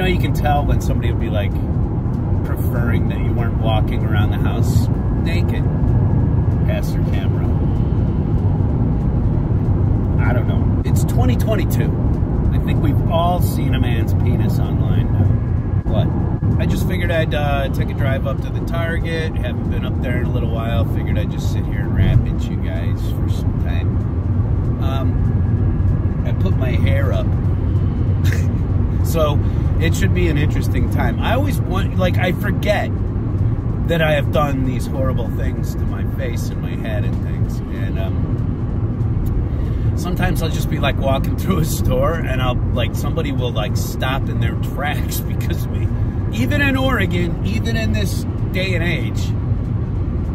know, you can tell when somebody would be like preferring that you weren't walking around the house naked past your camera. I don't know. It's 2022. I think we've all seen a man's penis online now. What? I just figured I'd uh, take a drive up to the Target. Haven't been up there in a little while. Figured I'd just sit here and rap at you guys for some time. Um, I put my hair up. so it should be an interesting time. I always want, like, I forget that I have done these horrible things to my face and my head and things. And um, sometimes I'll just be like walking through a store and I'll like somebody will like stop in their tracks because we, even in Oregon, even in this day and age,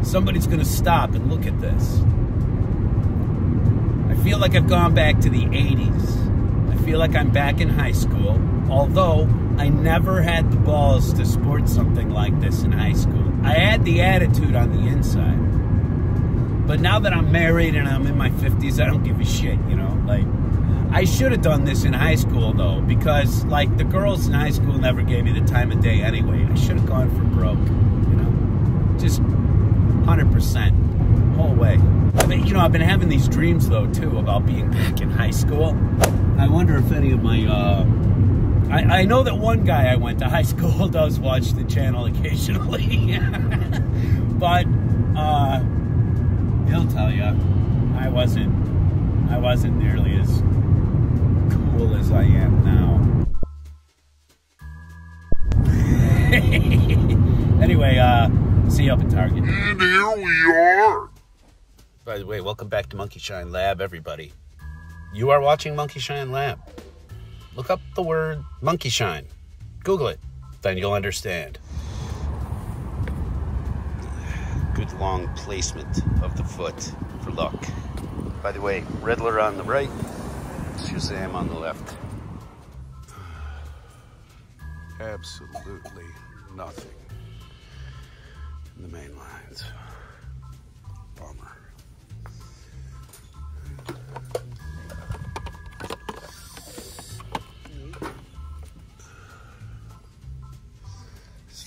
somebody's going to stop and look at this. I feel like I've gone back to the 80s. I feel like I'm back in high school, although I never had the balls to sport something like this in high school. I had the attitude on the inside. But now that I'm married and I'm in my 50s, I don't give a shit, you know? Like, I should have done this in high school, though, because, like, the girls in high school never gave me the time of day anyway. I should have gone for broke, you know? Just 100%. Whole way. I mean, you know, I've been having these dreams, though, too, about being back in high school. I wonder if any of my, uh, I, I know that one guy I went to high school does watch the channel occasionally. but uh, he'll tell you I wasn't I wasn't nearly as cool as I am now. anyway, uh, see you up at Target. And here we are. By the way, welcome back to Monkeyshine Lab, everybody. You are watching Monkeyshine Lab. Look up the word monkey shine. Google it. Then you'll understand. Good long placement of the foot for luck. By the way, Riddler on the right, Shazam on the left. Absolutely nothing in the main lines. Bummer.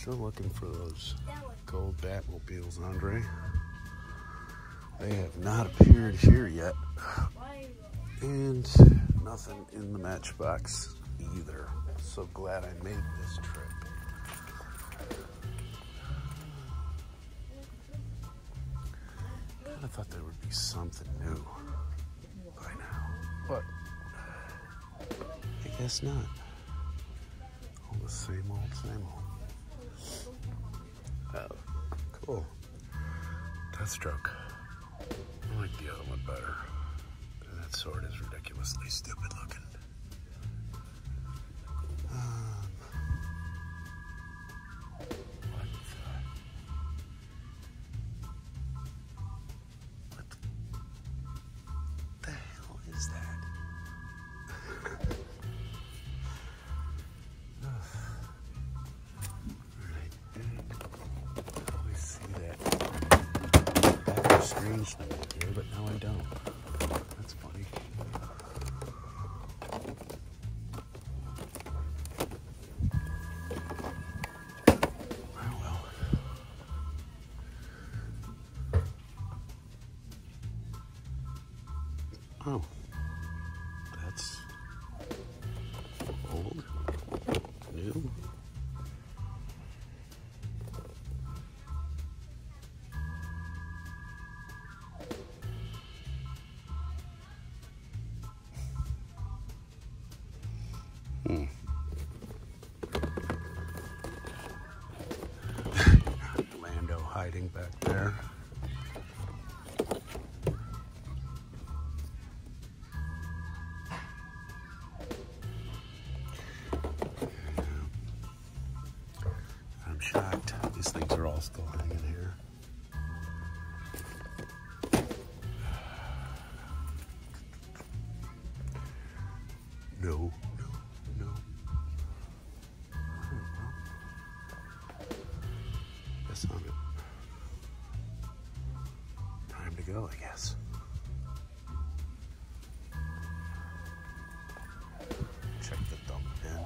Still looking for those gold Batmobiles, Andre. They have not appeared here yet. And nothing in the matchbox either. So glad I made this trip. I thought there would be something new by now, but I guess not. All the same old, same old. Oh, cool. Deathstroke. I like the other one better. That sword is ridiculously stupid looking. Strange thing here, but now I don't. That's funny. Ah, well. Oh. Hmm. Lando hiding back there. I'm shocked. These things are all still hanging here. No. I guess. Check the dump bin.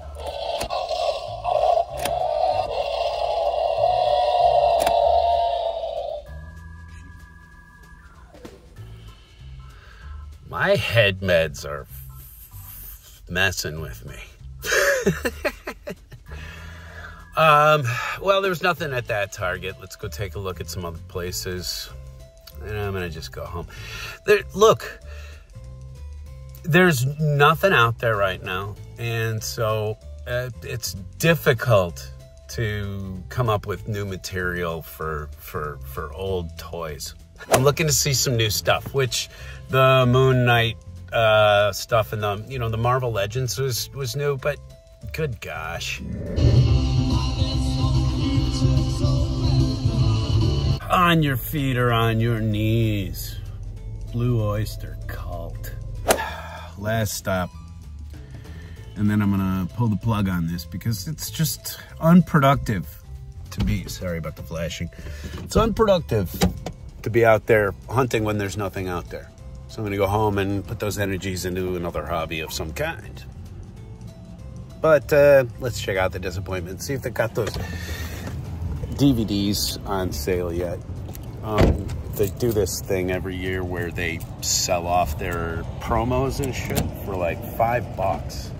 my head meds are messing with me. um, well, there was nothing at that Target. Let's go take a look at some other places. And I'm going to just go home. There, look, there's nothing out there right now. And so uh, it's difficult to come up with new material for, for, for old toys. I'm looking to see some new stuff, which the Moon Knight uh, stuff and the you know the Marvel Legends was was new, but good gosh. On your feet or on your knees. Blue Oyster Cult. Last stop. And then I'm gonna pull the plug on this because it's just unproductive to be. Sorry about the flashing. It's unproductive to be out there hunting when there's nothing out there. So I'm to go home and put those energies into another hobby of some kind. But uh, let's check out the disappointment. See if they got those DVDs on sale yet. Um, they do this thing every year where they sell off their promos and shit for like five bucks.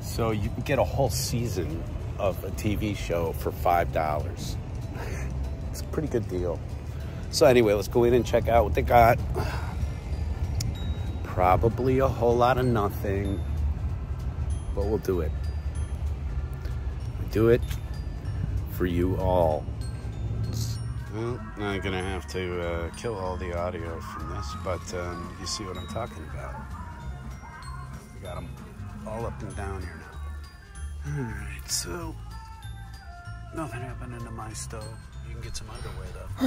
So you can get a whole season of a TV show for five dollars. it's a pretty good deal. So anyway, let's go in and check out what they got. Probably a whole lot of nothing, but we'll do it. We do it for you all. Well, I'm gonna have to uh, kill all the audio from this, but um, you see what I'm talking about. We got them all up and down here now. Alright, so nothing happening to my stove. You can get some underwear though.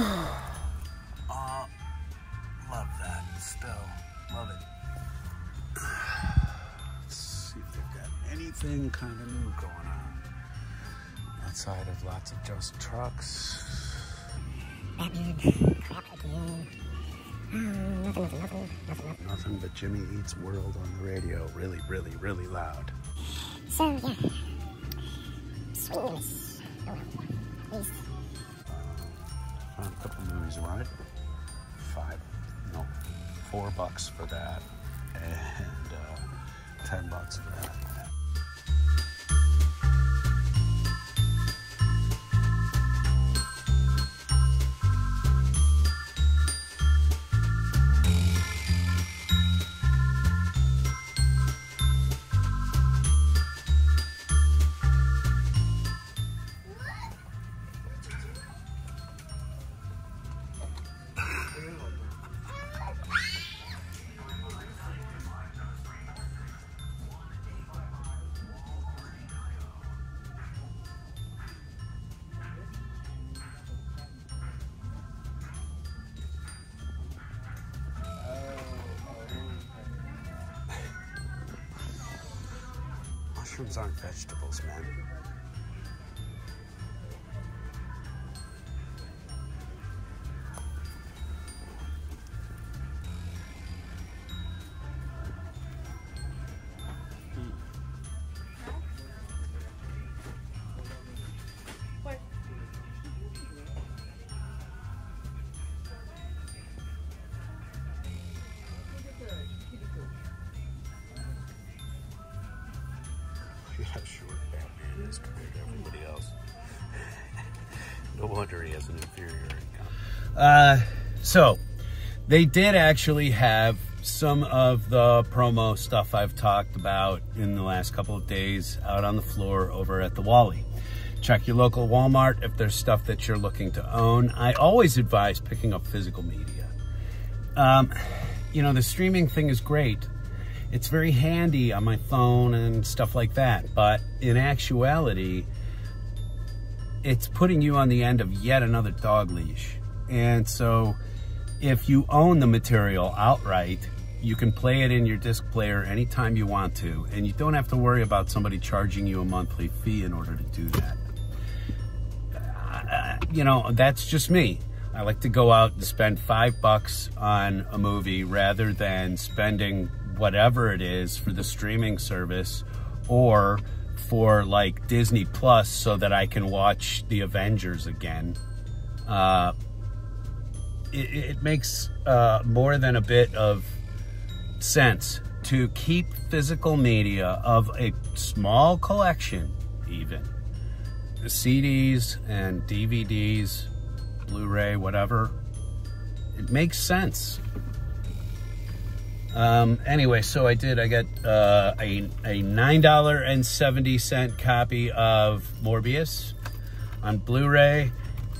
uh, love that still. Love it. Let's see if they've got anything kind of new going on. Outside of lots of just trucks. Batman, crap again. Nothing, nothing, nothing, nothing, nothing. but Jimmy Eats World on the radio, really, really, really loud. So, yeah. Sweetness. Oh. Uh, a couple movies, right? Five, no, four bucks for that and uh, 10 bucks for that. Mushrooms aren't vegetables, man. Is compared to everybody else. no wonder he has an inferior income. Uh, so, they did actually have some of the promo stuff I've talked about in the last couple of days out on the floor over at the Wally. Check your local Walmart if there's stuff that you're looking to own. I always advise picking up physical media. Um, you know, the streaming thing is great it's very handy on my phone and stuff like that. But in actuality, it's putting you on the end of yet another dog leash. And so if you own the material outright, you can play it in your disc player anytime you want to, and you don't have to worry about somebody charging you a monthly fee in order to do that. Uh, you know, that's just me. I like to go out and spend five bucks on a movie rather than spending whatever it is for the streaming service or for like Disney Plus so that I can watch the Avengers again. Uh, it, it, makes uh, more than a bit of sense to keep physical media of a small collection, even the CDs and DVDs, Blu ray, whatever. It makes sense. Um, anyway, so I did. I got uh, a, a $9.70 copy of Morbius on Blu ray,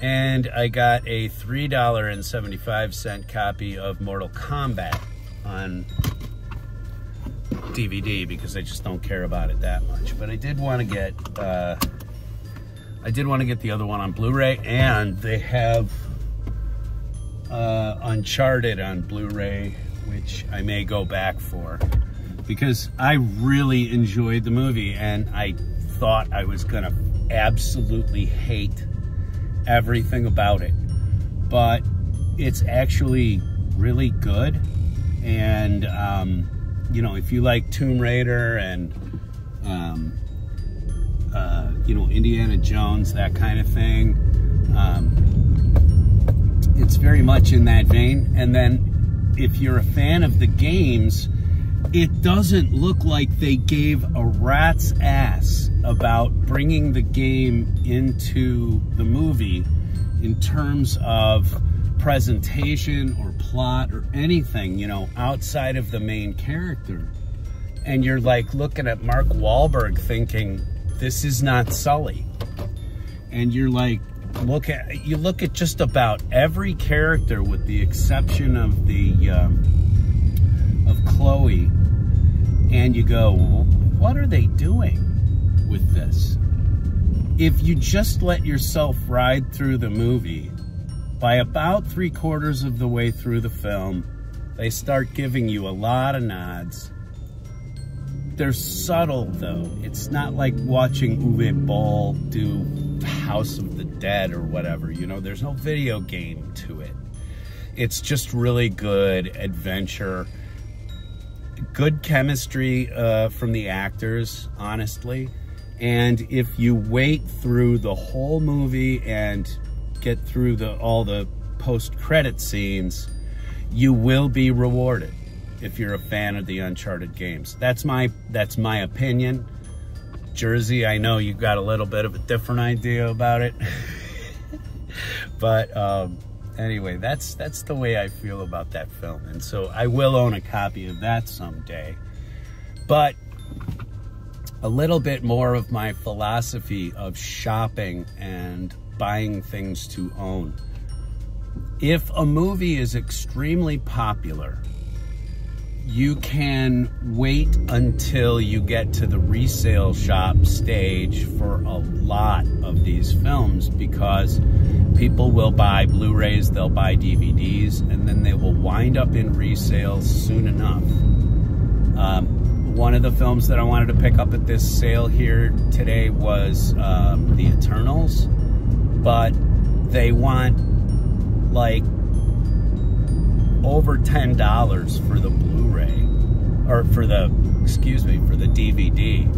and I got a $3.75 copy of Mortal Kombat on DVD because I just don't care about it that much. But I did want to get. Uh, I did want to get the other one on Blu-ray, and they have uh, Uncharted on Blu-ray, which I may go back for because I really enjoyed the movie, and I thought I was gonna absolutely hate everything about it, but it's actually really good, and um, you know, if you like Tomb Raider and um, uh, you know, Indiana Jones, that kind of thing. Um, it's very much in that vein. And then if you're a fan of the games, it doesn't look like they gave a rat's ass about bringing the game into the movie in terms of presentation or plot or anything, you know, outside of the main character. And you're like looking at Mark Wahlberg thinking, this is not Sully. And you're like, look at you look at just about every character with the exception of the um, of Chloe, and you go, what are they doing with this? If you just let yourself ride through the movie, by about three quarters of the way through the film, they start giving you a lot of nods they're subtle though. It's not like watching Uwe Boll do House of Dead or whatever. You know, there's no video game to it. It's just really good adventure, good chemistry uh, from the actors, honestly. And if you wait through the whole movie and get through the all the post-credit scenes, you will be rewarded if you're a fan of the Uncharted games. That's my that's my opinion. Jersey, I know you got a little bit of a different idea about it. but um, anyway, that's that's the way I feel about that film. And so I will own a copy of that someday. But a little bit more of my philosophy of shopping and buying things to own. If a movie is extremely popular, you can wait until you get to the resale shop stage for a lot of these films because people will buy Blu-rays, they'll buy DVDs, and then they will wind up in resales soon enough. Um, one of the films that I wanted to pick up at this sale here today was um, The Eternals, but they want like over $10 for the Blu-ray or for the excuse me for the DVD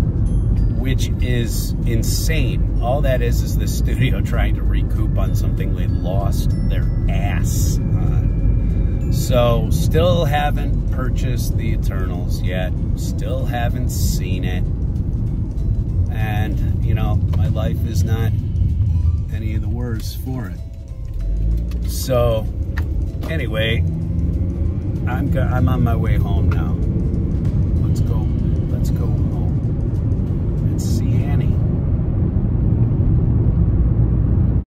which is insane. All that is is the studio trying to recoup on something they lost their ass on. So still haven't purchased the Eternals yet. Still haven't seen it. And you know my life is not any of the worse for it. So anyway I'm, I'm on my way home now.